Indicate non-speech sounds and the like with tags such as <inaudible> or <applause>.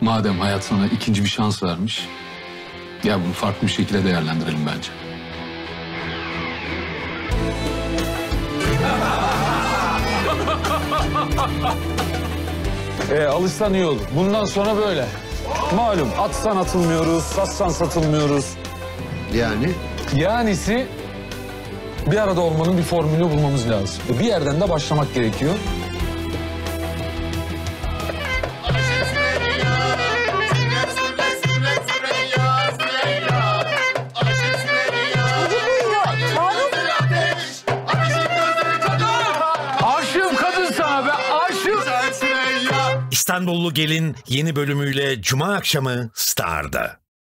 Madem hayat sana ikinci bir şans vermiş. Ya bunu farklı bir şekilde değerlendirelim bence. <laughs> E, alışsan iyi olur. Bundan sonra böyle. Malum atsan atılmıyoruz, satsan satılmıyoruz. Yani Yanisi bir arada olmanın bir formülü bulmamız lazım. Bir yerden de başlamak gerekiyor. İstanbullu Gelin yeni bölümüyle Cuma akşamı Star'da.